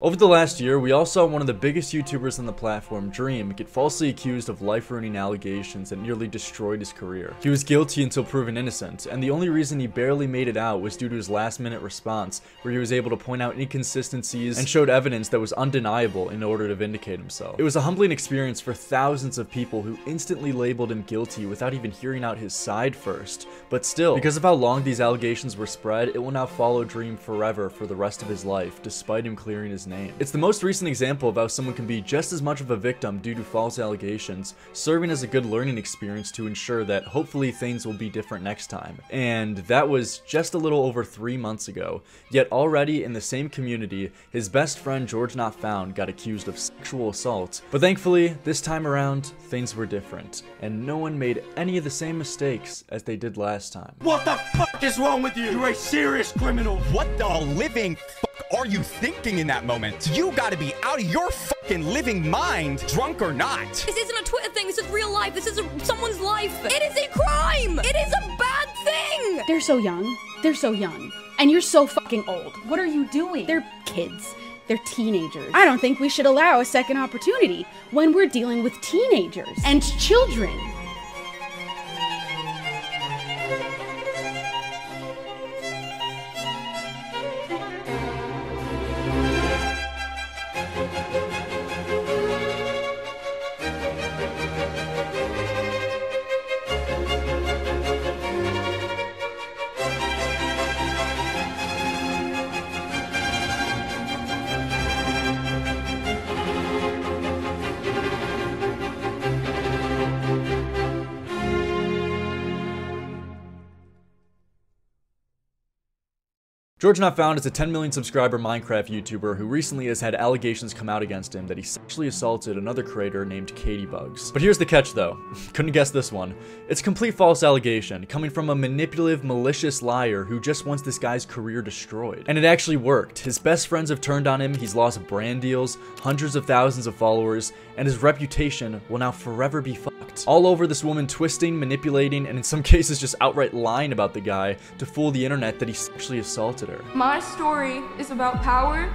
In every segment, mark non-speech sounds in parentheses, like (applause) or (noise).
Over the last year, we all saw one of the biggest YouTubers on the platform, Dream, get falsely accused of life-ruining allegations that nearly destroyed his career. He was guilty until proven innocent, and the only reason he barely made it out was due to his last-minute response, where he was able to point out inconsistencies and showed evidence that was undeniable in order to vindicate himself. It was a humbling experience for thousands of people who instantly labeled him guilty without even hearing out his side first. But still, because of how long these allegations were spread, it will now follow Dream forever for the rest of his life, despite him clearing his name. It's the most recent example of how someone can be just as much of a victim due to false allegations, serving as a good learning experience to ensure that hopefully things will be different next time. And that was just a little over three months ago. Yet already in the same community, his best friend George Not Found got accused of sexual assault. But thankfully, this time around, things were different, and no one made any of the same mistakes as they did last time. What the fuck is wrong with you? You're a serious criminal. What the living are you thinking in that moment? You gotta be out of your fucking living mind, drunk or not. This isn't a Twitter thing. This is real life. This is a, someone's life. It is a crime. It is a bad thing. They're so young. They're so young. And you're so fucking old. What are you doing? They're kids. They're teenagers. I don't think we should allow a second opportunity when we're dealing with teenagers and children. George Not Found is a 10 million subscriber Minecraft YouTuber who recently has had allegations come out against him that he sexually assaulted another creator named Caitibugzz. But here's the catch though, (laughs) couldn't guess this one. It's a complete false allegation, coming from a manipulative, malicious liar who just wants this guy's career destroyed. And it actually worked. His best friends have turned on him, he's lost brand deals, hundreds of thousands of followers, and his reputation will now forever be fucked. All over this woman twisting, manipulating, and in some (laughs) cases just outright lying about the guy to fool the internet that he sexually assaulted My story is about power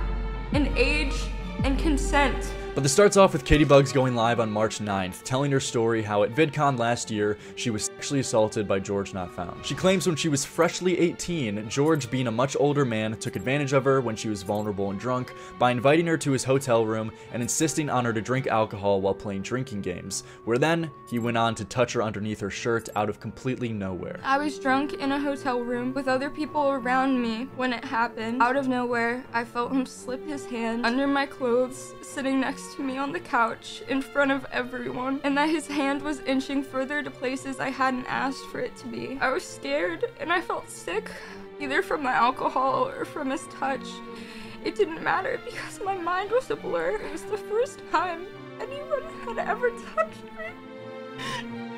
and age and consent. But this starts off with Caitibugzz going live on March 9th, telling her story how at VidCon last year, she was sexually assaulted by George Not Found. She claims when she was freshly 18, George, being a much older man, took advantage of her when she was vulnerable and drunk by inviting her to his hotel room and insisting on her to drink alcohol while playing drinking games, where then he went on to touch her underneath her shirt out of completely nowhere. I was drunk in a hotel room with other people around me when it happened. Out of nowhere, I felt him slip his hand under my clothes, sitting next next to me on the couch in front of everyone, and that his hand was inching further to places I hadn't asked for it to be. I was scared and I felt sick, either from the alcohol or from his touch. It didn't matter because my mind was a blur. It was the first time anyone had ever touched me.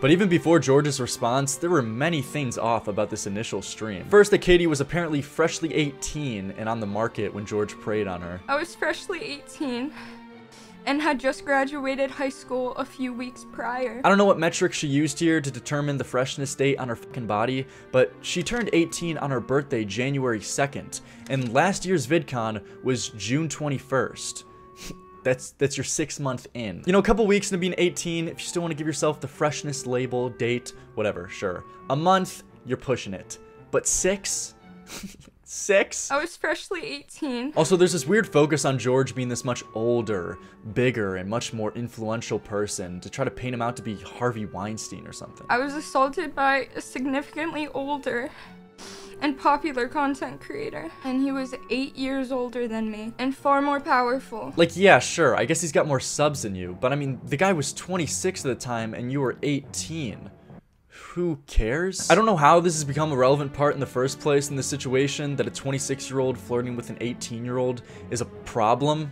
But even before George's response, there were many things off about this initial stream. First, that Caiti was apparently freshly 18 and on the market when George preyed on her. I was freshly 18 and had just graduated high school a few weeks prior. I don't know what metric she used here to determine the freshness date on her fucking body, but she turned 18 on her birthday January 2nd, and last year's VidCon was June 21st. That's that's your six month in. You know, a couple weeks into being 18, if you still want to give yourself the freshness label, date, whatever, sure. A month, you're pushing it. But six? (laughs) six? I was freshly 18. Also, there's this weird focus on George being this much older, bigger, and much more influential person to try to paint him out to be Harvey Weinstein or something. I was assaulted by a significantly older and popular content creator. And he was eight years older than me and far more powerful. Like, yeah, sure, I guess he's got more subs than you, but I mean, the guy was 26 at the time and you were 18 who cares? I don't know how this has become a relevant part in the first place in the situation that a 26 year old flirting with an 18 year old is a problem.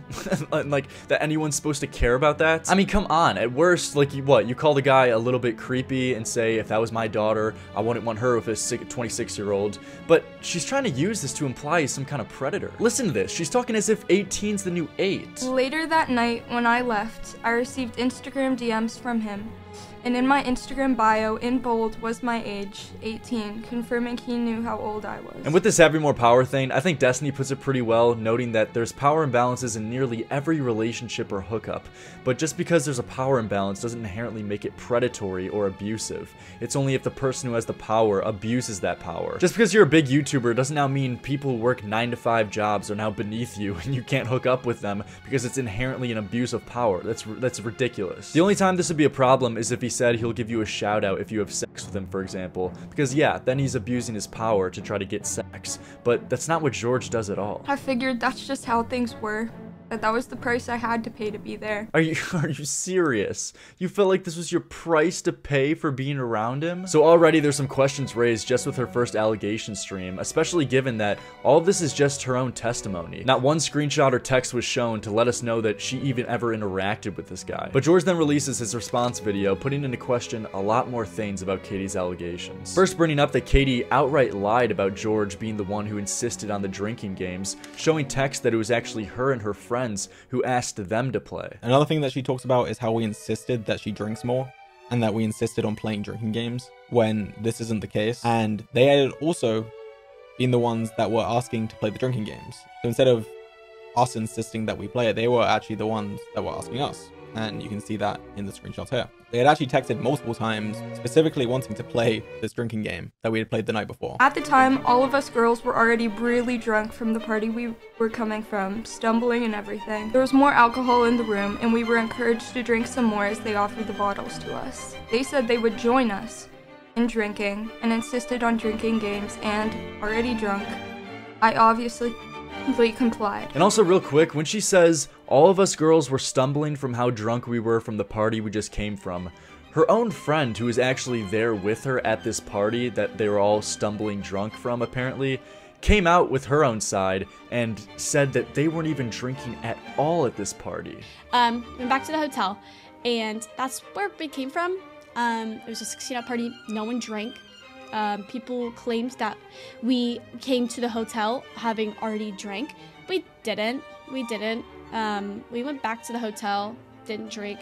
(laughs) like, that anyone's supposed to care about that. I mean, come on. At worst, like, you, what? You call the guy a little bit creepy and say, if that was my daughter, I wouldn't want her with a 26 year old. But she's trying to use this to imply he's some kind of predator. Listen to this. She's talking as if 18's the new 8. Later that night, when I left, I received Instagram DMs from him And in my Instagram bio, in bold, was my age, 18, confirming he knew how old I was. And with this having more power thing, I think Destiny puts it pretty well, noting that there's power imbalances in nearly every relationship or hookup. But just because there's a power imbalance doesn't inherently make it predatory or abusive. It's only if the person who has the power abuses that power. Just because you're a big YouTuber doesn't now mean people who work 9 to 5 jobs are now beneath you (laughs) and you can't hook up with them because it's inherently an abuse of power. That's that's ridiculous. The only time this would be a problem is if he said he'll give you a shout out if you have sex with him, for example. Because yeah, then he's abusing his power to try to get sex. But that's not what George does at all. I figured that's just how things were that that was the price I had to pay to be there. Are you (laughs) are you serious? You felt like this was your price to pay for being around him? So already there's some questions raised just with her first allegation stream, especially given that all this is just her own testimony. Not one screenshot or text was shown to let us know that she even ever interacted with this guy. But George then releases his response video, putting into question a lot more things about Caiti's allegations. First bringing up that Caiti outright lied about George being the one who insisted on the drinking games, showing text that it was actually her and her friend friends who asked them to play. Another thing that she talks about is how we insisted that she drinks more and that we insisted on playing drinking games when this isn't the case. And they had also been the ones that were asking to play the drinking games. So instead of us insisting that we play it, they were actually the ones that were asking us and you can see that in the screenshot here. They had actually texted multiple times, specifically wanting to play this drinking game that we had played the night before. At the time, all of us girls were already really drunk from the party we were coming from, stumbling and everything. There was more alcohol in the room, and we were encouraged to drink some more as they offered the bottles to us. They said they would join us in drinking, and insisted on drinking games, and, already drunk, I obviously completely complied. And also real quick, when she says, all of us girls were stumbling from how drunk we were from the party we just came from, her own friend who was actually there with her at this party that they were all stumbling drunk from apparently, came out with her own side and said that they weren't even drinking at all at this party. Um, went back to the hotel, and that's where we came from. Um, it was a 16 up party. No one drank um, people claimed that we came to the hotel having already drank. We didn't. We didn't. Um, we went back to the hotel, didn't drink,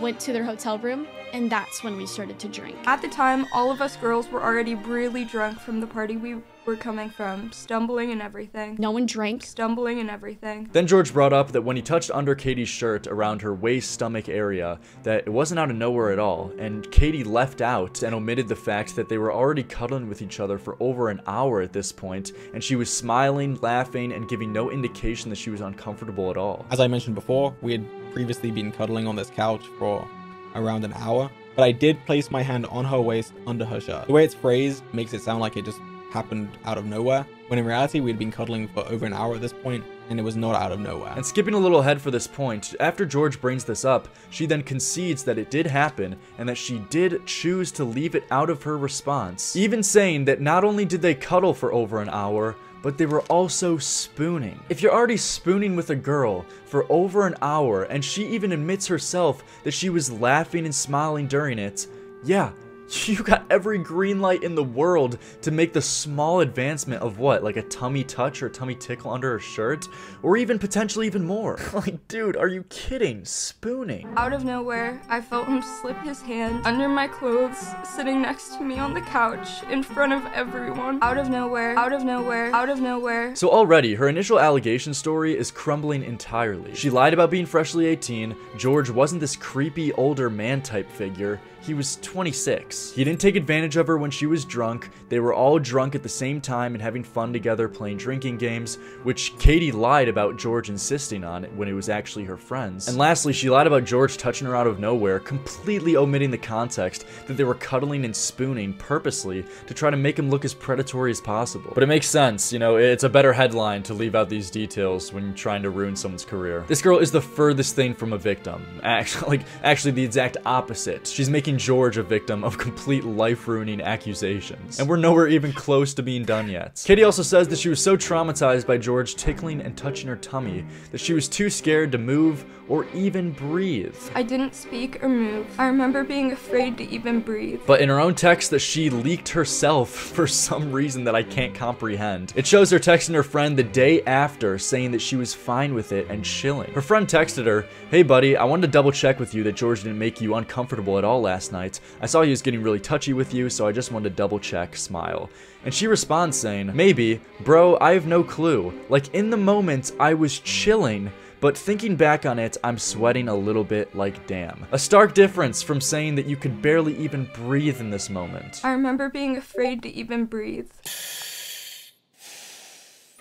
went to their hotel room, and that's when we started to drink. At the time, all of us girls were already really drunk from the party we were coming from, stumbling and everything. No one drank. Stumbling and everything. Then George brought up that when he touched under Caiti's shirt around her waist stomach area, that it wasn't out of nowhere at all, and Caiti left out and omitted the fact that they were already cuddling with each other for over an hour at this point, and she was smiling, laughing, and giving no indication that she was uncomfortable at all. As I mentioned before, we had previously been cuddling on this couch for around an hour, but I did place my hand on her waist under her shirt. The way it's phrased makes it sound like it just happened out of nowhere, when in reality we'd been cuddling for over an hour at this point, and it was not out of nowhere. And skipping a little ahead for this point, after George brings this up, she then concedes that it did happen and that she did choose to leave it out of her response, even saying that not only did they cuddle for over an hour, but they were also spooning. If you're already spooning with a girl for over an hour and she even admits herself that she was laughing and smiling during it, yeah, (laughs) you got every green light in the world to make the small advancement of what, like a tummy touch or tummy tickle under her shirt? Or even potentially even more. (laughs) like, dude, are you kidding? Spooning. Out of nowhere, I felt him slip his hand under my clothes, sitting next to me on the couch, in front of everyone. Out of nowhere, out of nowhere, out of nowhere. So already, her initial allegation story is crumbling entirely. She lied about being freshly 18, George wasn't this creepy older man type figure, he was 26. He didn't take advantage of her when she was drunk. They were all drunk at the same time and having fun together playing drinking games, which Caiti lied about George insisting on when it was actually her friends. And lastly, she lied about George touching her out of nowhere, completely omitting the context that they were cuddling and spooning purposely to try to make him look as predatory as possible. But it makes sense, you know, it's a better headline to leave out these details when trying to ruin someone's career. This girl is the furthest thing from a victim. Actually, (laughs) like, actually the exact opposite. She's making George a victim of complete life-ruining accusations. And we're nowhere even close to being done yet. Caiti also says that she was so traumatized by George tickling and touching her tummy that she was too scared to move or even breathe. I didn't speak or move. I remember being afraid to even breathe. But in her own text that she leaked herself (laughs) for some reason that I can't comprehend. It shows her texting her friend the day after saying that she was fine with it and chilling. Her friend texted her, Hey buddy, I wanted to double check with you that George didn't make you uncomfortable at all last night. I saw he was getting really touchy with you, so I just wanted to double check, smile. And she responds saying, Maybe, bro, I have no clue. Like in the moment, I was chilling, but thinking back on it, I'm sweating a little bit like damn. A stark difference from saying that you could barely even breathe in this moment. I remember being afraid to even breathe.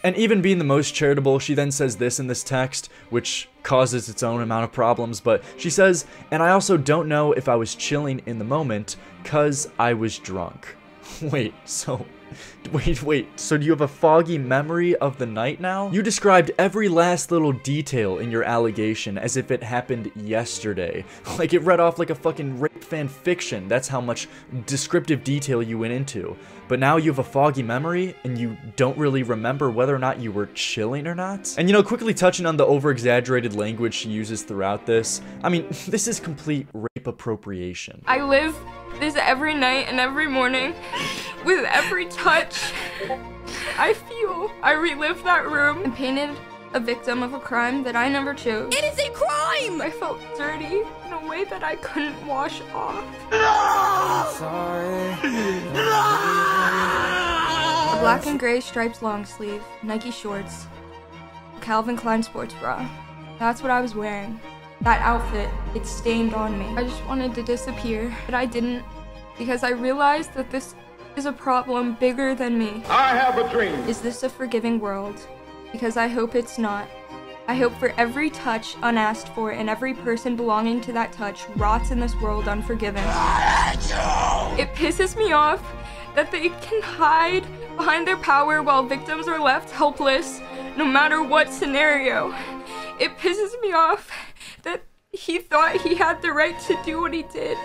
And even being the most charitable, she then says this in this text, which causes its own amount of problems, but she says, and I also don't know if I was chilling in the moment, cause I was drunk. (laughs) Wait, so (laughs) Wait, wait, so do you have a foggy memory of the night now? You described every last little detail in your allegation as if it happened yesterday. (laughs) Like it read off like a fucking rape fan fiction. That's how much descriptive detail you went into. But now you have a foggy memory and you don't really remember whether or not you were chilling or not? And you know, quickly touching on the over-exaggerated language she uses throughout this, I mean, (laughs) this is complete rape appropriation. I live this every night and every morning with every touch. I feel I relive that room and painted a victim of a crime that I never chose. It is a crime! I felt dirty in a way that I couldn't wash off. A black and gray striped long sleeve, Nike shorts, Calvin Klein sports bra. That's what I was wearing. That outfit, it stained on me. I just wanted to disappear, but I didn't because I realized that this is a problem bigger than me. I have a dream. Is this a forgiving world? Because I hope it's not. I hope for every touch unasked for and every person belonging to that touch rots in this world unforgiven. It pisses me off that they can hide behind their power while victims are left helpless no matter what scenario. It pisses me off that he thought he had the right to do what he did.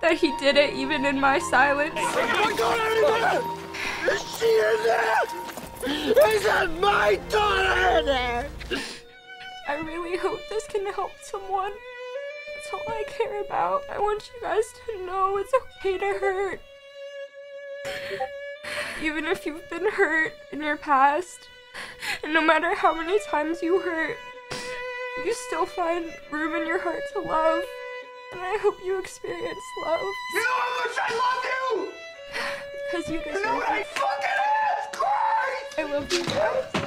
That he did it even in my silence. Oh my god, Is she in there? Is that my daughter in there? I really hope this can help someone. That's all I care about. I want you guys to know it's okay to hurt. Even if you've been hurt in your past, and no matter how many times you hurt, you still find room in your heart to love. And I hope you experience love. You know how much I love you! (sighs) Because you deserve You know what I it. fucking Christ! I love you guys.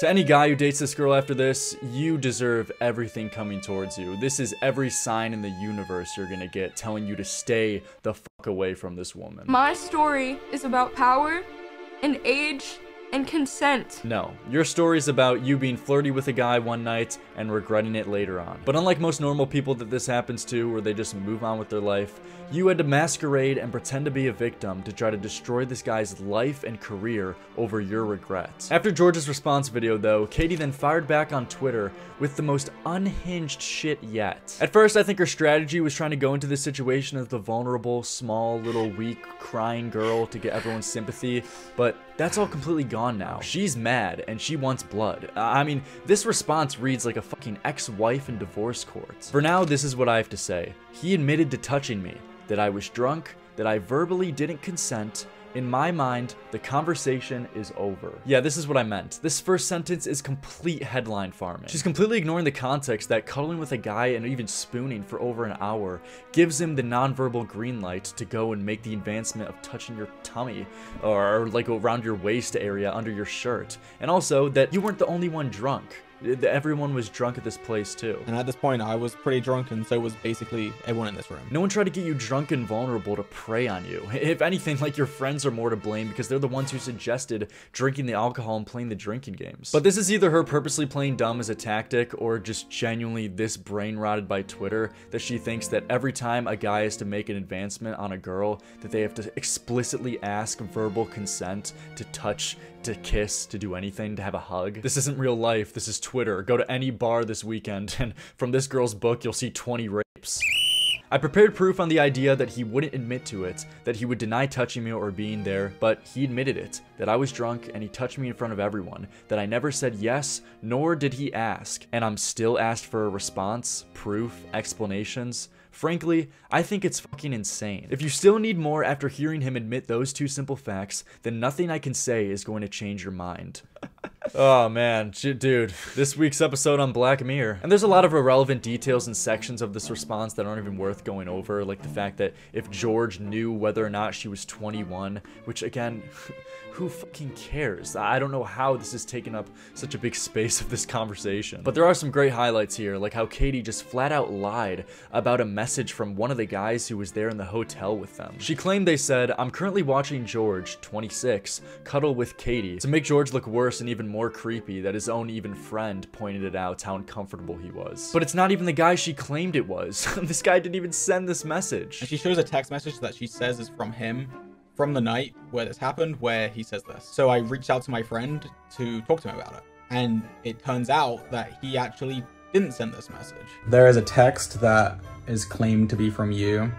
To any guy who dates this girl after this, you deserve everything coming towards you. This is every sign in the universe you're gonna get telling you to stay the fuck away from this woman. My story is about power and age and consent. No, your story's about you being flirty with a guy one night and regretting it later on. But unlike most normal people that this happens to, where they just move on with their life, you had to masquerade and pretend to be a victim to try to destroy this guy's life and career over your regrets. After George's response video though, Caiti then fired back on Twitter with the most unhinged shit yet. At first, I think her strategy was trying to go into this situation as the vulnerable, small, little, weak, crying girl to get everyone's sympathy, but that's all completely gone now. She's mad and she wants blood. I mean, this response reads like a fucking ex-wife in divorce courts. For now, this is what I have to say. He admitted to touching me, that I was drunk, that I verbally didn't consent. In my mind, the conversation is over. Yeah, this is what I meant. This first sentence is complete headline farming. She's completely ignoring the context that cuddling with a guy and even spooning for over an hour gives him the nonverbal green light to go and make the advancement of touching your tummy or like around your waist area under your shirt. And also that you weren't the only one drunk. Everyone was drunk at this place too. And at this point, I was pretty drunk, and so was basically everyone in this room. No one tried to get you drunk and vulnerable to prey on you. (laughs) If anything, like your friends are more to blame because they're the ones who suggested drinking the alcohol and playing the drinking games. But this is either her purposely playing dumb as a tactic or just genuinely this brain rotted by Twitter that she thinks that every time a guy is to make an advancement on a girl that they have to explicitly ask verbal consent to touch, to kiss, to do anything, to have a hug. This isn't real life. This is Twitter, go to any bar this weekend, (laughs) and from this girl's book, you'll see 20 rapes. I prepared proof on the idea that he wouldn't admit to it, that he would deny touching me or being there, but he admitted it, that I was drunk and he touched me in front of everyone, that I never said yes, nor did he ask, and I'm still asked for a response, proof, explanations. Frankly, I think it's fucking insane. If you still need more after hearing him admit those two simple facts, then nothing I can say is going to change your mind. (laughs) oh man, dude, this week's episode on Black Mirror. And there's a lot of irrelevant details and sections of this response that aren't even worth going over, like the fact that if George knew whether or not she was 21, which again, (laughs) who fucking cares? I don't know how this has taken up such a big (laughs) space of this conversation. But there are some great highlights here, like how Caiti just flat out lied about a message from one of the guys who was there in the hotel with them. She claimed they said, I'm currently watching George, 26, cuddle with Caiti, to make George look worse and even more creepy that his own even friend pointed it out how uncomfortable he was. But it's not even the guy she claimed it was. (laughs) this guy didn't even send this message. And she shows a text message that she says is from him, from the night where this happened, where he says this. So I reached out to my friend to talk to him about it. And it turns out that he actually didn't send this message. There is a text that is claimed to be from you.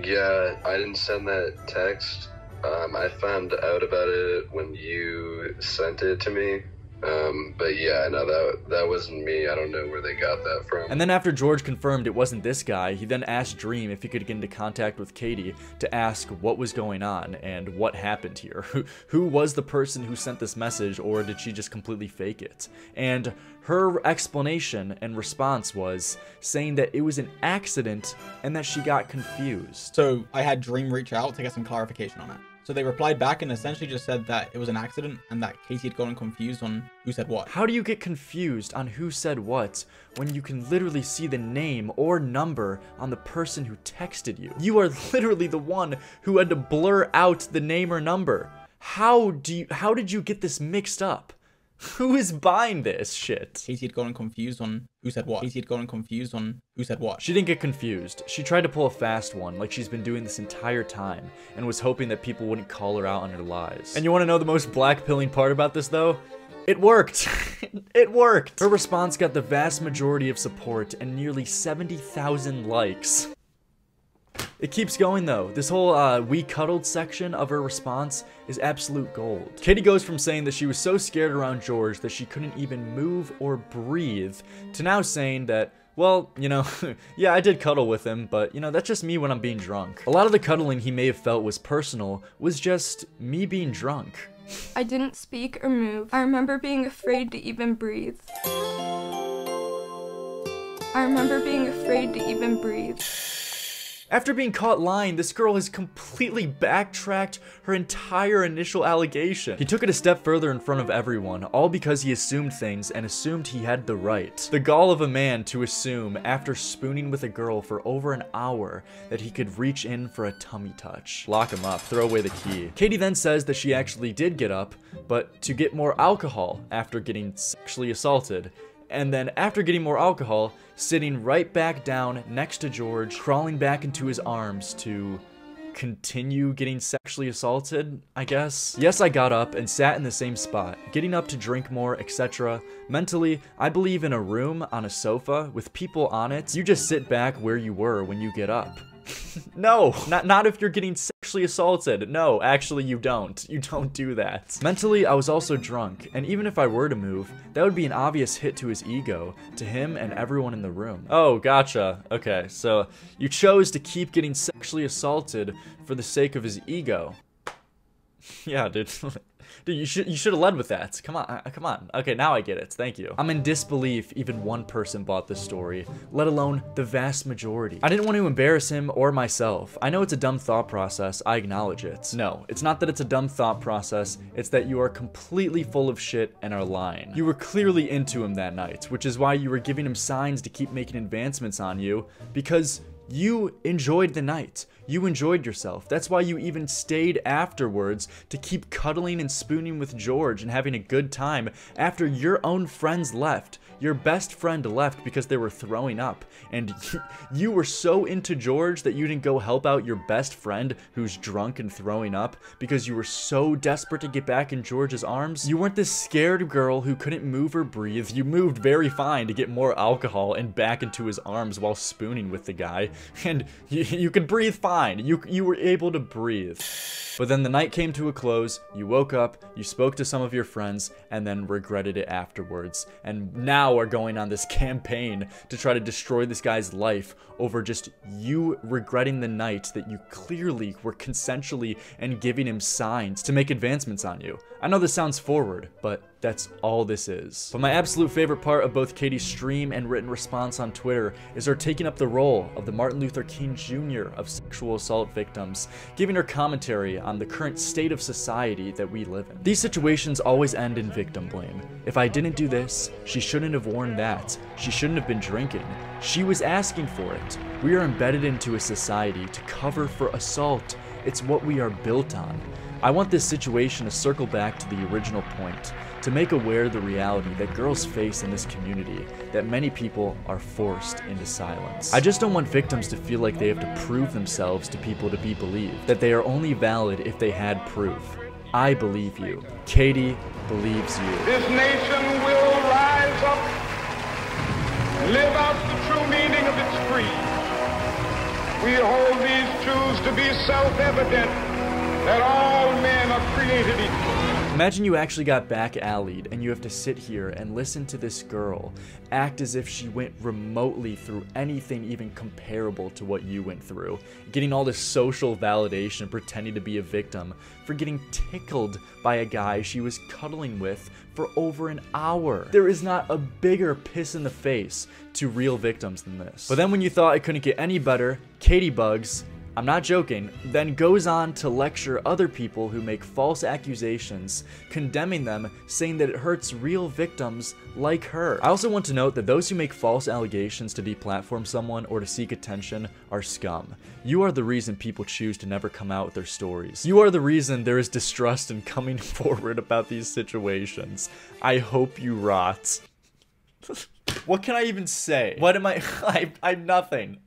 Yeah, I didn't send that text. Um, I found out about it when you sent it to me. Um, but yeah, no, that that wasn't me. I don't know where they got that from. And then after George confirmed it wasn't this guy, he then asked Dream if he could get into contact with Caiti to ask what was going on and what happened here. (laughs) Who, who was the person who sent this message, or did she just completely fake it? And her explanation and response was saying that it was an accident and that she got confused. So I had Dream reach out to get some clarification on it. So they replied back and essentially just said that it was an accident and that Caiti had gotten confused on who said what. How do you get confused on who said what when you can literally see the name or number on the person who texted you? You are (laughs) literally the one who had to blur out the name or number. How do you, how did you get this mixed up? Who is buying this shit? Caiti had gotten confused on who said what. Caiti had gotten confused on who said what. She didn't get confused. She tried to pull a fast one, like she's been doing this entire time, and was hoping that people wouldn't call her out on her lies. And you want to know the most black-pilling part about this, though? It worked. (laughs) it worked. Her response got the vast majority of support and nearly 70,000 likes. It keeps going though. This whole uh, we cuddled section of her response is absolute gold. Caiti goes from saying that she was so scared around George that she couldn't even move or breathe to now saying that well, you know, (laughs) yeah, I did cuddle with him, but you know, that's just me when I'm being drunk. A lot of the cuddling he may have felt was personal, was just me being drunk. I didn't speak or move. I remember being afraid to even breathe. I remember being afraid to even breathe. After being caught lying, this girl has completely backtracked her entire initial allegation. He took it a step further in front of everyone, all because he assumed things and assumed he had the right. The gall of a man to assume, after spooning with a girl for over an hour, that he could reach in for a tummy touch. Lock him up, throw away the key. Caiti then says that she actually did get up, but to get more alcohol after getting sexually assaulted, and then after getting more alcohol, sitting right back down next to George, crawling back into his arms to continue getting sexually assaulted, I guess. Yes, I got up and sat in the same spot, getting up to drink more, etc. Mentally, I believe in a room on a sofa with people on it, you just sit back where you were when you get up. (laughs) no, not, not if you're getting sexually assaulted. No, actually you don't. You don't do that. Mentally, I was also drunk, and even if I were to move, that would be an obvious hit to his ego, to him and everyone in the room. Oh, gotcha. Okay, so you chose to keep getting sexually assaulted for the sake of his ego. (laughs) yeah, dude. (laughs) Dude, you should you should have led with that. Come on, uh, come on. Okay, now I get it. Thank you. I'm in disbelief even one person bought this story, let alone the vast majority. I didn't want to embarrass him or myself. I know it's a dumb thought process. I acknowledge it. No, it's not that it's a dumb thought process. It's that you are completely full of shit and are lying. You were clearly into him that night, which is why you were giving him signs to keep making advancements on you because you enjoyed the night. You enjoyed yourself. That's why you even stayed afterwards to keep cuddling and spooning with George and having a good time after your own friends left. Your best friend left because they were throwing up. And (laughs) you were so into George that you didn't go help out your best friend who's drunk and throwing up because you were so desperate to get back in George's arms. You weren't this scared girl who couldn't move or breathe. You moved very fine to get more alcohol and back into his arms while spooning with the guy. And you, (laughs) you could breathe fine. You, you were able to breathe. But then the night came to a close, you woke up, you spoke to some of your friends, and then regretted it afterwards. And now are going on this (laughs) campaign to try to destroy this guy's life over just you regretting the night that you clearly were consensually and giving him signs to make advancements on you. I know this sounds forward, but that's all this is. But my absolute favorite part of both Caiti's stream and written response on Twitter is her taking up the role of the Martin Luther King Jr. of sexual assault victims, giving her commentary on the current state of society that we live in. These situations always end in victim blame. If I didn't do this, she shouldn't have worn that. She shouldn't have been drinking. She was asking for it. We are embedded into a society to cover for assault. It's what we are built on. I want this situation to circle back to the original point, to make aware the reality that girls face in this community, that many people are forced into silence. I just don't want victims to feel like they have to prove themselves to people to be believed, that they are only valid if they had proof. I believe you. Caiti believes you. This nation will rise up, live out the true meaning of its creed. We hold these truths to be self-evident that all men are created equal. Imagine you actually got back allied and you have to sit here and listen to this girl act as if she went remotely through anything even comparable to what you went through, getting all this social validation, pretending to be a victim, for getting tickled by a guy she was cuddling with for over an hour. There is not a bigger piss in the face to real victims than this. But then when you thought it couldn't get any better, Caitibugzz I'm not joking, then goes on to lecture other people who make false accusations, condemning them, saying that it hurts real victims like her. I also want to note that those who make false allegations to deplatform someone or to seek attention are scum. You are the reason people choose to never come out with their stories. You are the reason there is distrust in coming (laughs) forward about these situations. I hope you rot. (laughs) what can I even say? What am I? (laughs) I I'm nothing.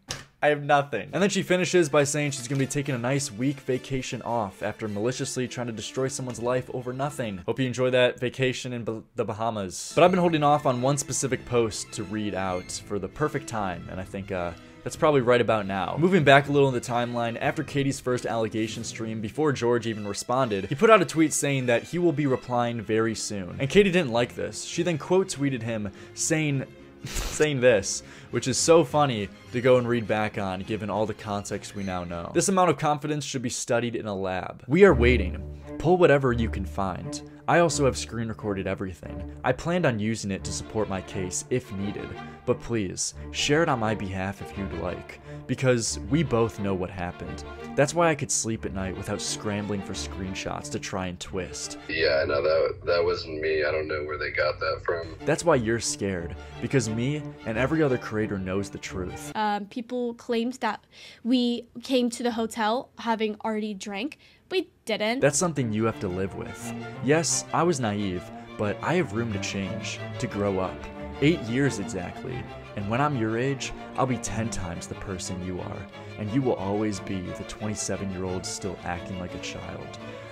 I have nothing. And then she finishes by saying she's gonna be taking a nice week vacation off after maliciously trying to destroy someone's life over nothing. Hope you enjoy that vacation in the Bahamas. But I've been holding off on one specific post to read out for the perfect time, and I think uh, that's probably right about now. Moving back a little in the timeline, after Caiti's first allegation stream, before George even responded, he put out a tweet saying that he will be replying very soon. And Caiti didn't like this. She then quote tweeted him saying, (laughs) saying this, which is so funny to go and read back on given all the context we now know. This amount of confidence should be studied in a lab. We are waiting. Pull whatever you can find. I also have screen recorded everything. I planned on using it to support my case if needed, but please, share it on my behalf if you'd like, because we both know what happened. That's why I could sleep at night without scrambling for screenshots to try and twist. Yeah, no, that that wasn't me. I don't know where they got that from. That's why you're scared, because me and every other creator knows the truth. Um, people claimed that we came to the hotel having already drank, we didn't. That's something you have to live with. Yes, I was naive, but I have room to change, to grow up. Eight years exactly. And when I'm your age, I'll be 10 times the person you are. And you will always be the 27 year old still acting like a child.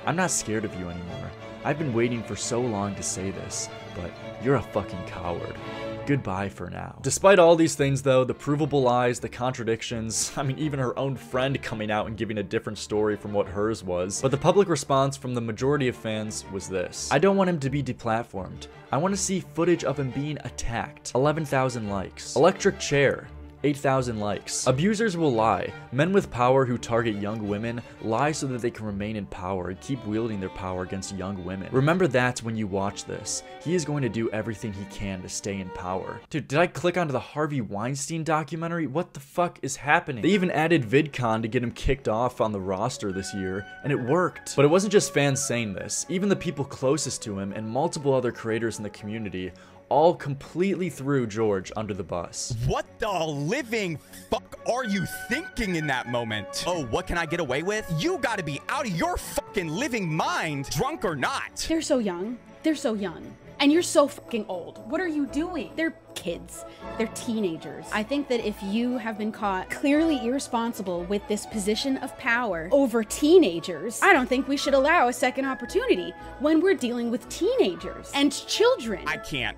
I'm not scared of you anymore. I've been waiting for so long to say this, but you're a fucking coward goodbye for now. Despite all these things though, the provable lies, the contradictions, (laughs) I mean even her own friend coming out and giving a different story from what hers was, but the public response from the majority of fans was this. I don't want him to be deplatformed. I want to see footage of him being attacked. 11,000 likes. Electric chair. 8,000 likes. Abusers will lie. Men with power who target young women lie so that they can remain in power and keep wielding their power against young women. Remember that when you watch this. He is going to do everything he can to stay in power. Dude, did I click onto the Harvey Weinstein documentary? What the fuck is happening? They even added VidCon to get him kicked off on the roster this year, and it worked. But it wasn't just fans saying this. Even the people closest to him and multiple other creators in the community all completely threw George under the bus. What the living fuck are you thinking in that moment? Oh, what can I get away with? You gotta be out of your fucking living mind, drunk or not. They're so young. They're so young. And you're so fucking old. What are you doing? They're kids. They're teenagers. I think that if you have been caught clearly irresponsible with this position of power over teenagers, I don't think we should allow a second opportunity when we're dealing with teenagers and children. I can't.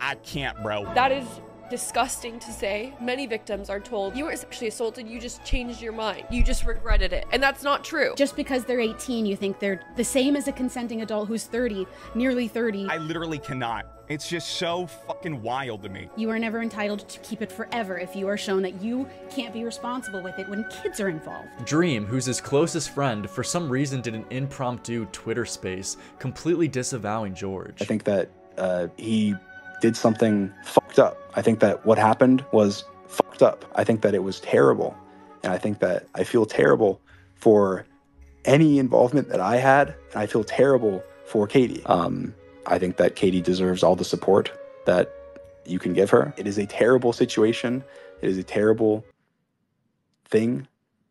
I can't, bro. That is disgusting to say. Many victims are told you were sexually assaulted, you just changed your mind. You just regretted it. And that's not true. Just because they're 18, you think they're the same as a consenting adult who's 30, nearly 30. I literally cannot. It's just so fucking wild to me. You are never entitled to keep it forever if you are shown that you can't be responsible with it when kids are involved. Dream, who's his closest friend, for some reason did an impromptu Twitter space completely disavowing George. I think that uh, he did something fucked up. I think that what happened was fucked up. I think that it was terrible. And I think that I feel terrible for any involvement that I had. And I feel terrible for Caiti. Um, I think that Caiti deserves all the support that you can give her. It is a terrible situation. It is a terrible thing,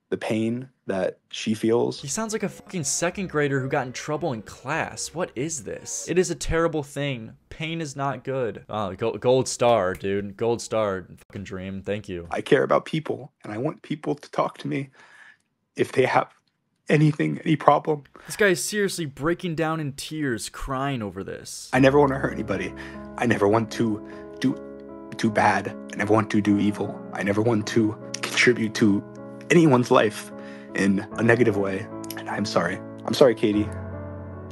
the pain that she feels. He sounds like a fucking second grader who got in trouble in class. What is this? It is a terrible thing. Pain is not good. Oh, gold star, dude. Gold star. Fucking dream. Thank you. I care about people, and I want people to talk to me if they have anything, any problem. This guy is seriously breaking down in tears, crying over this. I never want to hurt anybody. I never want to do do bad. I never want to do evil. I never want to contribute to anyone's life in a negative way. And I'm sorry. I'm sorry, Caiti.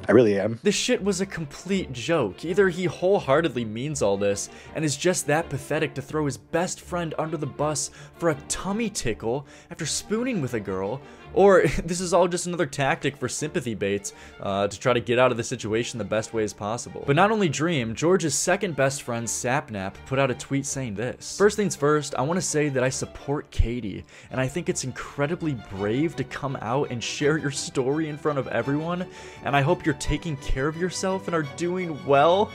I really am. This shit was a complete joke. Either he wholeheartedly means all this and is just that pathetic to throw his best friend under the bus for a tummy tickle after spooning with a girl, or (laughs) this is all just another tactic for sympathy baits uh, to try to get out of the situation the best way as possible. But not only Dream, George's second best friend Sapnap put out a tweet saying this. First things first, I want to say that I support Caiti, and I think it's incredibly brave to come out and share your story in front of everyone, and I hope you're taking care of yourself and are doing well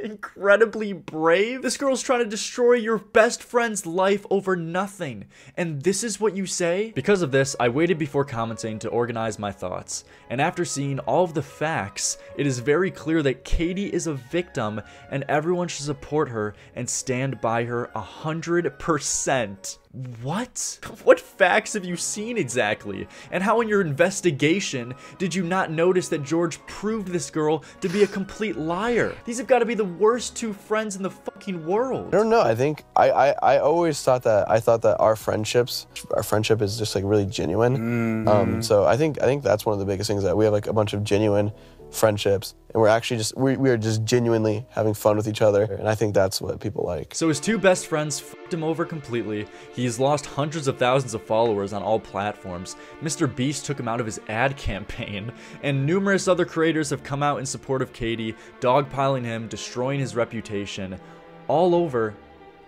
incredibly brave. This girl's trying to destroy your best friend's life over nothing. And this is what you say? Because of this, I waited before commenting to organize my thoughts. And after seeing all of the facts, it is very clear that Caiti is a victim and everyone should support her and stand by her 100%. What? (laughs) What facts have you seen exactly? And how in your investigation did you not notice that George proved this girl to be a complete liar? These have got to be the worst two friends in the fucking world. I don't know. I think I, I, I always thought that I thought that our friendships, our friendship is just like really genuine. Mm. Um, so I think I think that's one of the biggest things that we have like a bunch of genuine friendships and we're actually just we, we are just genuinely having fun with each other and i think that's what people like. So his two best friends fucked him over completely. He's lost hundreds of thousands of followers on all platforms. MrBeast took him out of his ad (laughs) campaign and numerous other creators have come out in support of Caiti dogpiling him destroying his reputation. All over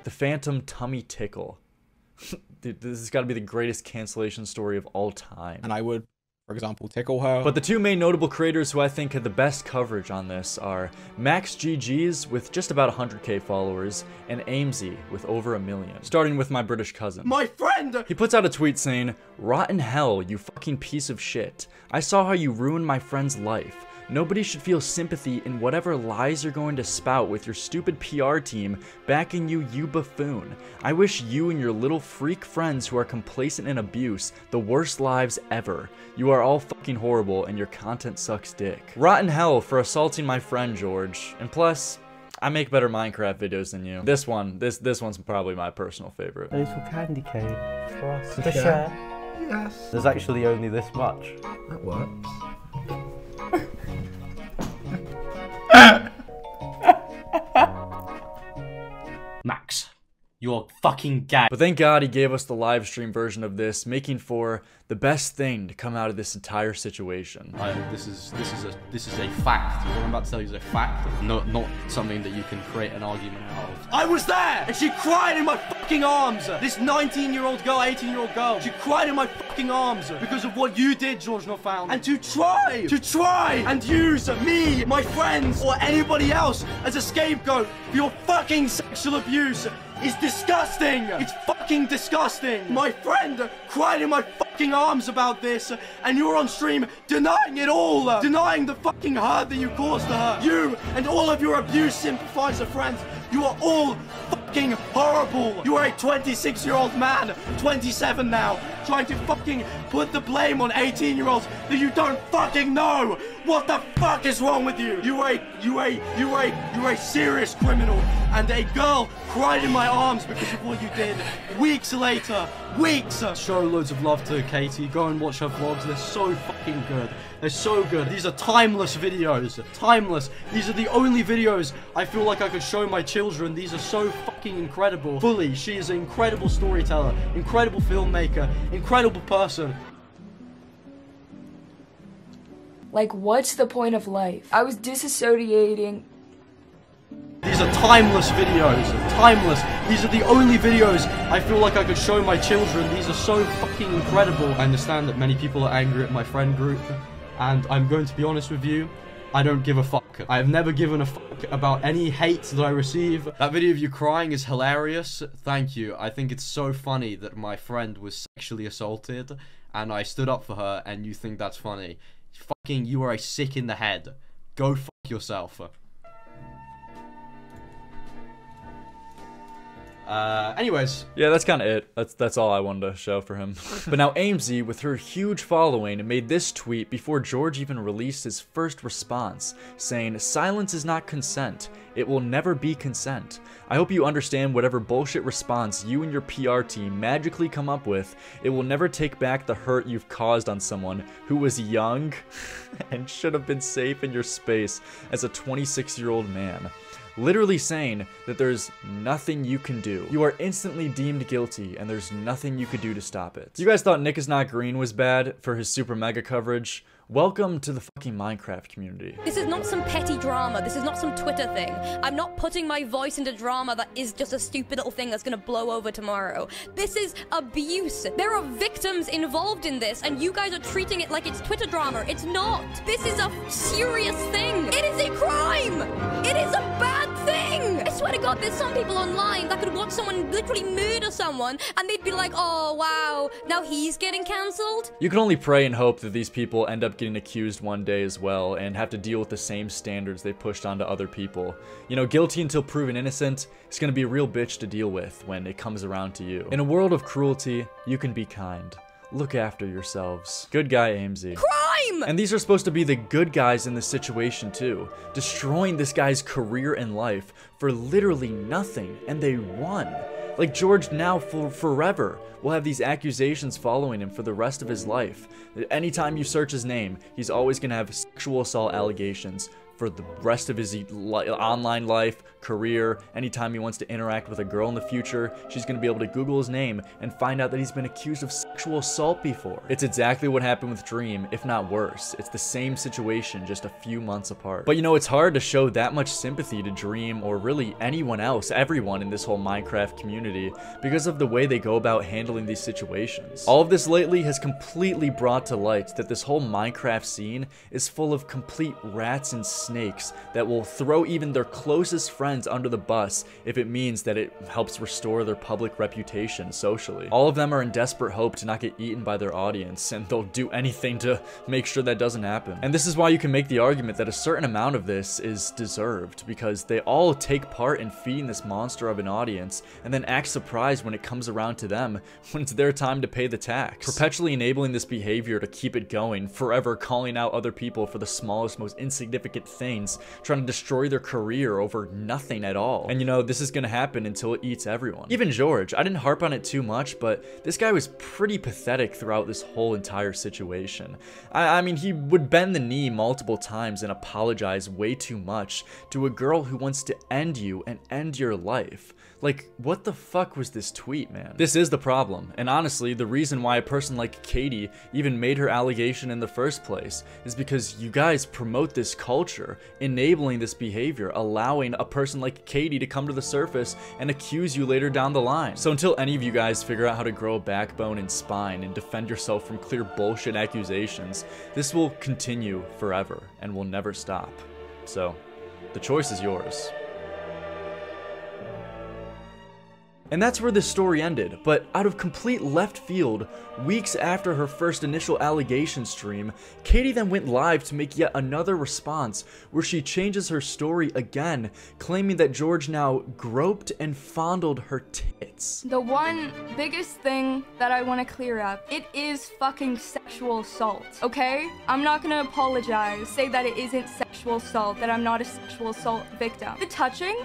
the phantom tummy tickle. (laughs) Dude, this has got to be the greatest cancellation story of all time. And I would for example, tickle her. But the two main notable creators who I think had the best coverage on this are MaxGG's with just about 100k followers and Aimsey with over a million. Starting with my British cousin. My friend! He puts out a tweet saying, Rotten hell, you fucking piece of shit. I saw how you ruined my friend's life. Nobody should feel sympathy in whatever lies you're going to spout with your stupid PR team backing you, you buffoon. I wish you and your little freak friends who are complacent in abuse the worst lives ever. You are all fucking horrible and your content sucks dick. Rotten hell for assaulting my friend George. And plus, I make better Minecraft videos than you. This one, this this one's probably my personal favorite. A little candy cane for us to share. Yes. There's actually only this much. That works. (laughs) you're fucking gay. But thank God he gave us the live stream version of this, making for the best thing to come out of this entire situation. I, this is this is a this is a fact. What I'm about to tell you is a fact, not not something that you can create an argument out of. I was there, and she cried in my fucking arms. This 19-year-old girl, 18-year-old girl, she cried in my fucking arms because of what you did, George Not Found. And to try, to try and use me, my friends, or anybody else as a scapegoat for your fucking sexual abuse is disgusting. It's fucking disgusting. My friend cried in my fucking arms about this, and you're on stream denying it all, denying the fucking hurt that you caused to her. You and all of your abuse sympathizer friends, you are all fucking horrible. You are a 26 year old man, 27 now, trying to fucking put the blame on 18 year olds that you don't fucking know. What the fuck is wrong with you? You a, you a, you a, you a serious criminal. And a girl cried in my arms because of what you did. Weeks later, weeks. Show loads of love to Caiti. Go and watch her vlogs. They're so fucking good. They're so good. These are timeless videos. Timeless. These are the only videos I feel like I could show my children. These are so fucking incredible. Fully, she is an incredible storyteller, incredible filmmaker, incredible person. Like, what's the point of life? I was disassociating. These are timeless videos. Timeless. These are the only videos I feel like I could show my children. These are so fucking incredible. I understand that many people are angry at my friend group, and I'm going to be honest with you. I don't give a fuck. I have never given a fuck about any hate that I receive. That video of you crying is hilarious. Thank you. I think it's so funny that my friend was sexually assaulted and I stood up for her and you think that's funny. Fucking, you are a sick in the head. Go fuck yourself. Uh, anyways. Yeah, that's kind of it. That's that's all I wanted to show for him. (laughs) but now Aimsey, with her huge following, made this tweet before George even released his first response, saying, Silence is not consent. It will never be consent. I hope you understand whatever bullshit response you and your PR team magically come up with, it will never take back the hurt you've caused on someone who was young (laughs) and should have been safe in your space as a 26 year old man literally saying that there's nothing you can do. You are instantly deemed guilty, and there's nothing you could do to stop it. You guys thought Nick is Not Green was bad for his super mega coverage? Welcome to the fucking Minecraft community. This is not some petty drama. This is not some Twitter thing. I'm not putting my voice into drama that is just a stupid little thing that's gonna blow over tomorrow. This is abuse. There are victims involved in this, and you guys are treating it like it's Twitter drama. It's not. This is a serious thing. It is a crime. It is a bad thing. I swear to God, there's some people online that could watch someone literally murder someone, and they'd be like, oh, wow, now he's getting cancelled? You can only pray and hope that these people end up getting accused one day as well and have to deal with the same standards they pushed onto other people. You know, guilty until proven innocent is going to be a real bitch to deal with when it comes around to you. In a world of cruelty, you can be kind. Look after yourselves. Good guy, Aimsey. Crime! And these are supposed to be the good guys in this situation too, destroying this guy's career and life for literally nothing, and they won. Like George now for forever will have these accusations following him for the rest of his life. Anytime you search his name, he's always going to have sexual assault allegations for the rest of his li online life, career, anytime he wants to interact with a girl in the future, she's going to be able to Google his name and find out that he's been accused of sexual assault before. It's exactly what happened with Dream, if not worse. It's the same situation, just a few months apart. But you know, it's hard to show that much sympathy to Dream or really anyone else, everyone in this whole Minecraft community, because of the way they go about handling these situations. All of this lately has completely brought to light that this whole Minecraft scene is full of complete rats and snakes that will throw even their closest friends under the bus if it means that it helps restore their public reputation socially. All of them are in desperate hope to not get eaten by their audience, and they'll do anything to make sure that doesn't happen. And this is why you can make the argument that a certain amount of this is deserved, because they all take part in feeding this monster of an audience, and then act surprised when it comes around to them (laughs) when it's their time to pay the tax. Perpetually enabling this behavior to keep it going, forever calling out other people for the smallest, most insignificant things, trying to destroy their career over nothing at all. And you know, this is gonna happen until it eats everyone. Even George, I didn't harp on it too much, but this guy was pretty pathetic throughout this whole entire situation. I, I mean, he would bend the knee multiple times and apologize way too much to a girl who wants to end you and end your life. Like, what the fuck was this tweet, man? This is the problem, and honestly, the reason why a person like Caiti even made her allegation in the first place is because you guys promote this culture, enabling this behavior, allowing a person like Caiti to come to the surface and accuse you later down the line. So until any of you guys figure out how to grow a backbone and spine and defend yourself from clear bullshit accusations, this will continue forever and will never stop. So, the choice is yours. And that's where this story ended, but out of complete left field, weeks after her first initial allegation stream, Caiti then went live to make yet another response where she changes her story again, claiming that George now groped and fondled her tits. The one biggest thing that I want to clear up, it is fucking sexual assault, okay? I'm not gonna apologize, say that it isn't sexual assault, that I'm not a sexual assault victim. The touching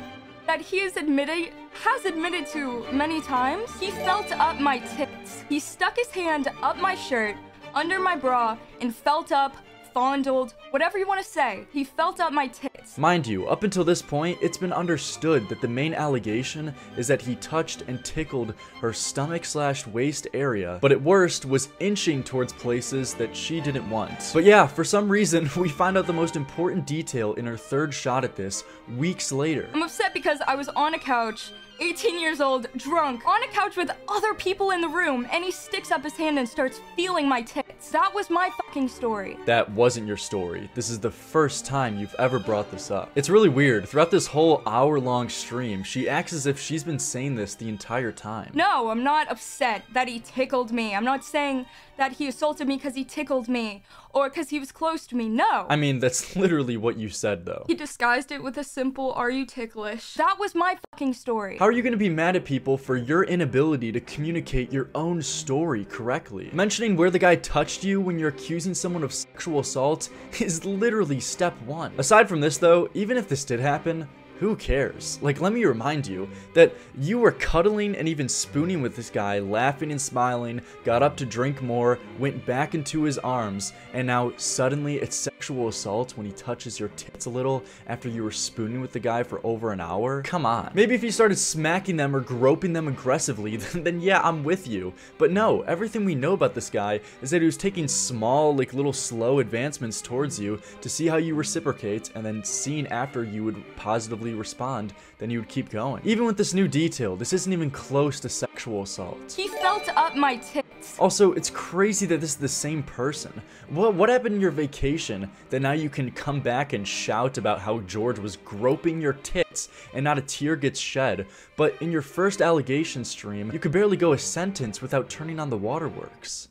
that he is admitted has admitted to many times. He felt up my tits. He stuck his hand up my shirt, under my bra, and felt up, fondled, whatever you want to say. He felt up my tits. Mind you, up until this point, it's been understood that the main allegation is that he touched and tickled her stomach slash waist area, but at worst was inching towards places that she didn't want. But yeah, for some reason, (laughs) we find out the most important detail in her third shot at this weeks later. I'm upset because I was on a couch 18 years old, drunk, on a couch with other people in the room, and he sticks up his hand and starts feeling my tits. That was my fucking story. That wasn't your story. This is the first time you've ever brought this up. It's really weird. Throughout this whole hour long stream, she acts as if she's been saying this the entire time. No, I'm not upset that he tickled me. I'm not saying that he assaulted me because he tickled me or because he was close to me. No. I mean, that's (laughs) literally what you said, though. He disguised it with a simple, are you ticklish? That was my fucking story. How are you going to be mad at people for your inability to communicate your own story correctly? Mentioning where the guy touched you when you're accusing someone of sexual assault (laughs) is literally step one. Aside from this, though, even if this did happen, who cares? Like, let me remind you that you were cuddling and even spooning with this guy, laughing and smiling, got up to drink more, went back into his arms, and now suddenly it's sexual assault when he touches your tits a little after you were spooning with the guy for over an hour? Come on. Maybe if you started smacking them or groping them aggressively, (laughs) then, then yeah, I'm with you. But no, everything we know about this guy is that he was taking small, like little slow advancements towards you to see how you reciprocate, and then seeing after you would positively respond, then you would keep going. Even with this new detail, this isn't even close to sexual assault. He felt up my tits. Also, it's crazy that this is the same person. What, what happened in your vacation that now you can come back and shout about how George was groping your tits and not a tear gets shed, but in your first allegation stream, you could barely go a sentence without turning on the waterworks.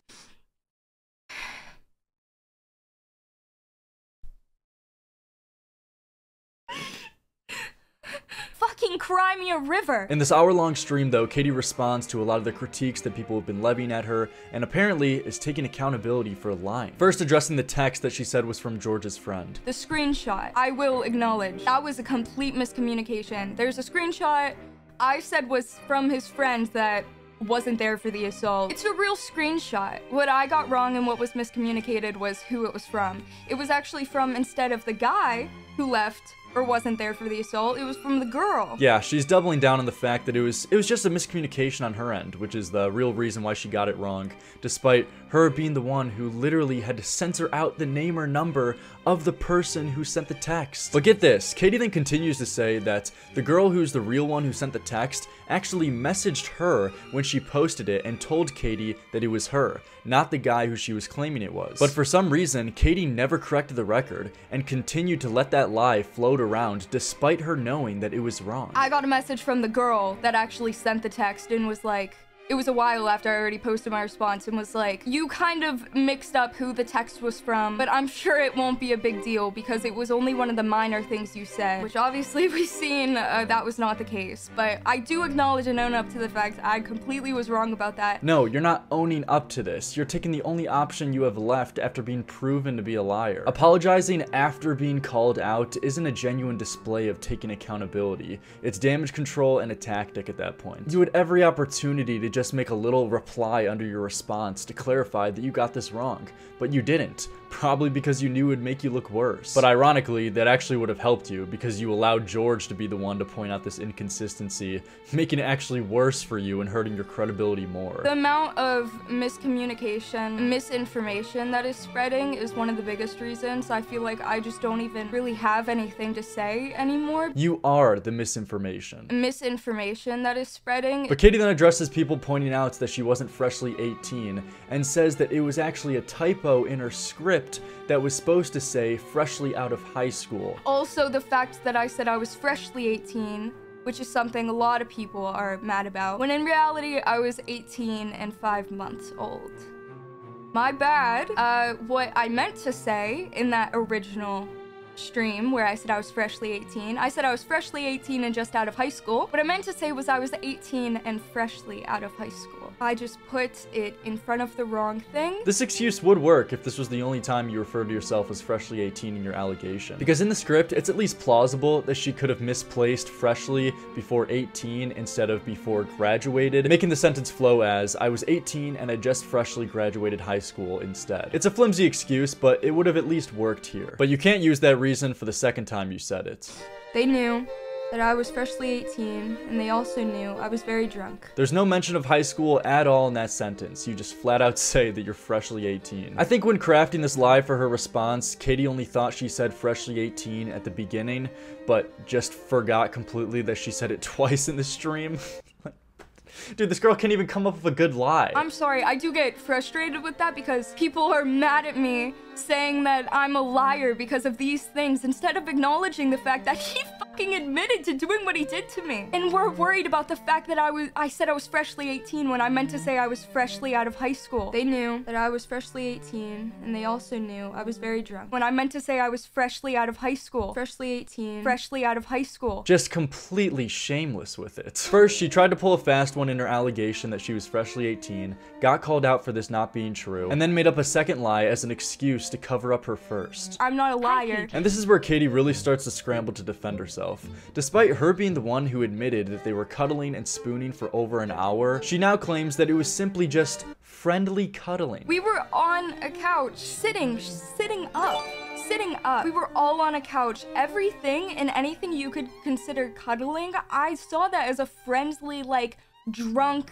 Fucking cry me a river. In this hour-long stream, though, Caiti responds to a lot of the critiques that people have been levying at her, and apparently is taking accountability for lying. First addressing the text that she said was from George's friend. The screenshot, I will acknowledge, that was a complete miscommunication. There's a screenshot I said was from his friend that wasn't there for the assault. It's a real screenshot. What I got wrong and what was miscommunicated was who it was from. It was actually from, instead of the guy who left or wasn't there for the assault, it was from the girl. Yeah, she's doubling down on the fact that it was it was just a miscommunication on her end, which is the real reason why she got it wrong, despite her being the one who literally had to censor out the name or number of the person who sent the text. But get this, Caiti then continues to say that the girl who's the real one who sent the text actually messaged her when she posted it and told Caiti that it was her, not the guy who she was claiming it was. But for some reason, Caiti never corrected the record and continued to let that lie float around despite her knowing that it was wrong. I got a message from the girl that actually sent the text and was like, it was a while after I already posted my response and was like, you kind of mixed up who the text was from, but I'm sure it won't be a big deal because it was only one of the minor things you said, which obviously (laughs) we've seen uh, that was not the case. But I do acknowledge and own up to the fact I completely was wrong about that. No, you're not owning up to this. You're taking the only option you have left after being proven to be a liar. Apologizing after being called out isn't a genuine display of taking accountability. It's damage control and a tactic at that point. You had every opportunity to just make a little reply under your response to clarify that you got this wrong, but you didn't. Probably because you knew it would make you look worse. But ironically, that actually would have helped you because you allowed George to be the one to point out this inconsistency, making it actually worse for you and hurting your credibility more. The amount of miscommunication, misinformation that is spreading is one of the biggest reasons I feel like I just don't even really have anything to say anymore. You are the misinformation. Misinformation that is spreading. But Caiti then addresses people pointing out that she wasn't freshly 18 and says that it was actually a typo in her script that was supposed to say freshly out of high school. Also, the fact that I said I was freshly 18, which is something a lot of people are mad about, when in reality, I was 18 and 5 months old. My bad. Uh, what I meant to say in that original stream where I said I was freshly 18. I said I was freshly 18 and just out of high school. What I meant to say was I was 18 and freshly out of high school. I just put it in front of the wrong thing. This excuse would work if this was the only time you referred to yourself as freshly 18 in your allegation. Because in the script, it's at least plausible that she could have misplaced freshly before 18 instead of before graduated, making the sentence flow as I was 18 and I just freshly graduated high school instead. It's a flimsy excuse, but it would have at least worked here. But you can't use that reason for the second time you said it. They knew that I was freshly 18, and they also knew I was very drunk. There's no mention of high school at all in that sentence. You just flat out (laughs) say that you're freshly 18. I think when crafting this lie for her response, Caiti only thought she said freshly 18 at the beginning, but just forgot completely that she said it (laughs) twice in the stream. (laughs) Dude, this girl can't even come up with a good lie. I'm sorry, I do get frustrated with that because people are mad at me saying that I'm a liar because of these things instead of acknowledging the fact that he fucking admitted to doing what he did to me. And we're worried about the fact that I was I said I was freshly 18 when I meant to say I was freshly out of high school. They knew that I was freshly 18 and they also knew I was very drunk. When I meant to say I was freshly out of high school. Freshly 18. Freshly out of high school. Just completely shameless with it. First, she tried to pull a fast one in her allegation that she was freshly 18, got called out for this not being true, and then made up a second lie as an excuse to cover up her first. I'm not a liar. And this is where Caiti really starts to scramble to defend herself. Despite her being the one who admitted that they were cuddling and spooning for over an hour, she now claims that it was simply just friendly cuddling. We were on a couch, sitting, sitting up sitting up. We were all on a couch. Everything and anything you could consider cuddling, I saw that as a friendly, like, drunk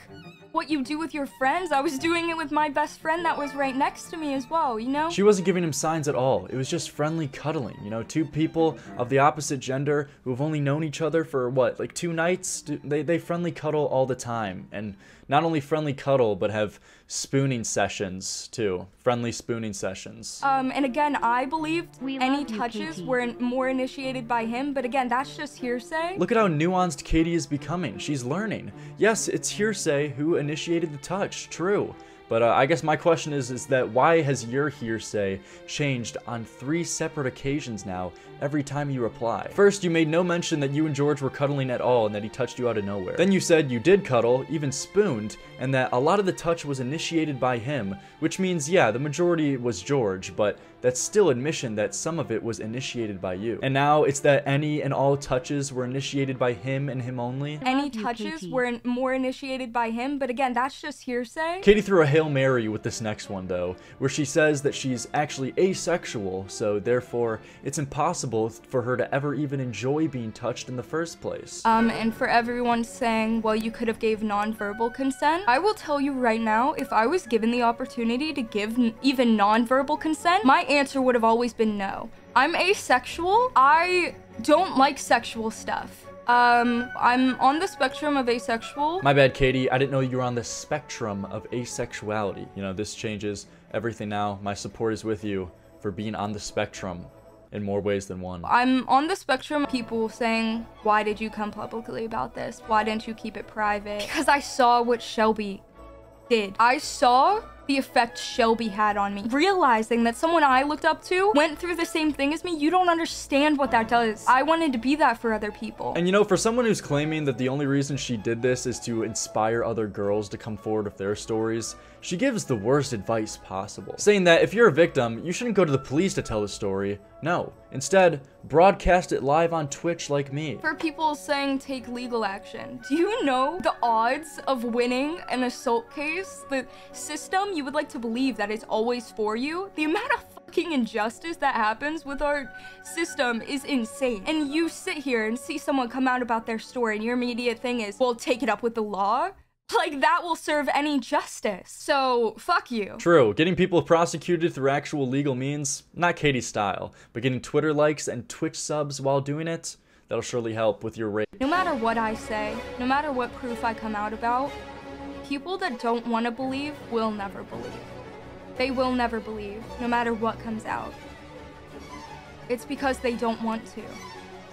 what you do with your friends. I was doing it with my best friend that was right next to me as well, you know? She wasn't giving him signs at all. It was just friendly cuddling, you know? Two people of the opposite gender who have only known each other for what, like two nights? They, they friendly cuddle all the time. And not only friendly cuddle, but have spooning sessions too. Friendly spooning sessions. Um, and again, I believed any touches were more initiated by him, but again, that's just hearsay. Look at how nuanced Caiti is becoming. She's learning. Yes, it's hearsay who initiated the touch, true. But uh, I guess my question is, is that why has your hearsay changed on three separate occasions now every time you reply? First, you made no mention that you and George were cuddling at all and that he touched you out of nowhere. Then you said you did cuddle, even spooned, and that a lot of the touch was initiated by him, which means, yeah, the majority was George, but that's still admission that some of it was initiated by you. And now it's that any and all touches were initiated by him and him only? Any touches were in, more initiated by him, but again, that's just hearsay. Caiti threw a Hail Mary with this next one, though, where she says that she's actually asexual, so therefore it's impossible for her to ever even enjoy being touched in the first place. Um, and for everyone saying, well, you could have gave non-verbal consent, I will tell you right now, if I was given the opportunity to give even non-verbal consent, my answer would have always been no. I'm asexual. I don't like sexual stuff. Um, I'm on the spectrum of asexual. My bad, Caiti. I didn't know you were on the spectrum of asexuality. You know, this changes everything now. My support is with you for being on the spectrum in more ways than one. I'm on the spectrum of people saying, why did you come publicly about this? Why didn't you keep it private? Because I saw what Shelby did. I saw the effect Shelby had on me. Realizing that someone I looked up to went through the same thing as me, you don't understand what that does. I wanted to be that for other people. And you know, for someone who's claiming that the only reason she did this is to inspire other girls to come forward with their stories, she gives the worst advice possible. Saying that if you're a victim, you shouldn't go to the police to tell the story. No. Instead, broadcast it live on Twitch like me. For people saying take legal action, do you know the odds of winning an assault case? The system you would like to believe that it's always for you? The amount of fucking injustice that happens with our system is insane. And you sit here and see someone come out about their story and your immediate thing is, well, take it up with the law? Like, that will serve any justice. So, fuck you. True, getting people prosecuted through actual legal means, not Caiti's style, but getting Twitter likes and Twitch subs while doing it, that'll surely help with your rate. No matter what I say, no matter what proof I come out about, people that don't want to believe will never believe. They will never believe, no matter what comes out. It's because they don't want to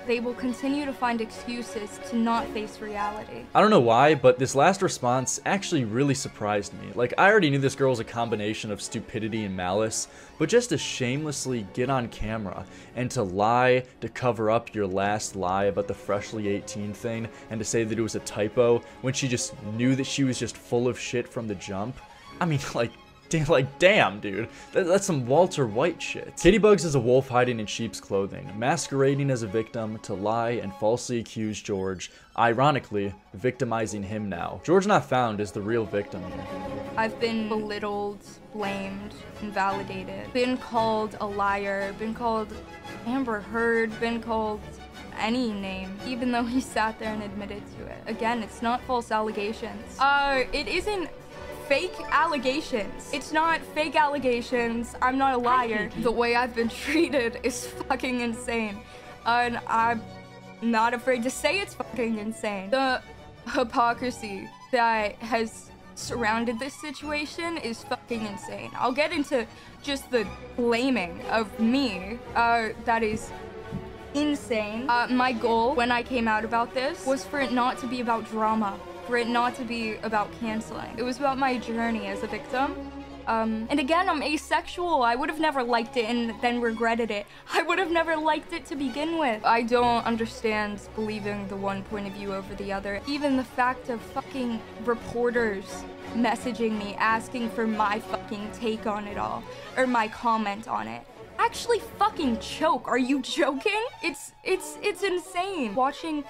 they will continue to find excuses to not face reality. I don't know why, but this last response actually really surprised me. Like, I already knew this girl was a combination of stupidity and malice, but just to shamelessly get on camera and to lie to cover up your last lie about the freshly 18 thing and to say that it was a typo when she just knew that she was just full of shit from the jump. I mean, (laughs) like, (laughs) like, damn, dude. That, that's some Walter White shit. Caitibugzz is a wolf hiding in sheep's clothing, masquerading as a victim to lie and falsely accuse George, ironically, victimizing him now. George Not Found is the real victim. I've been belittled, blamed, invalidated, been called a liar, been called Amber Heard, been called any name, even though he sat there and admitted to it. Again, it's not false allegations. Uh, it isn't fake allegations. It's not fake allegations. I'm not a liar. The way I've been (laughs) treated is fucking insane. And I'm not afraid to say it's fucking insane. The hypocrisy that has surrounded this situation is fucking insane. I'll get into just the blaming of me. Uh, that is insane. Uh, my goal when I came out about this was for it not to be about drama it not to be about canceling. It was about my journey as a victim. Um, and again, I'm asexual. I would have never liked it and then regretted it. (laughs) I would have never liked it to begin with. I don't understand believing the one point of view over the other. Even the fact of fucking reporters messaging me asking for my fucking take on it all or my comment on it actually fucking choke. Are you joking? It's it's it's insane. Watching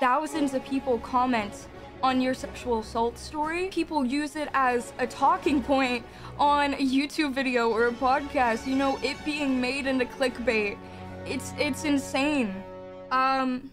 thousands of people comment on your sexual assault story. People use it as a talking point on a YouTube video or a podcast, you know, it being made into clickbait. It's it's insane. Um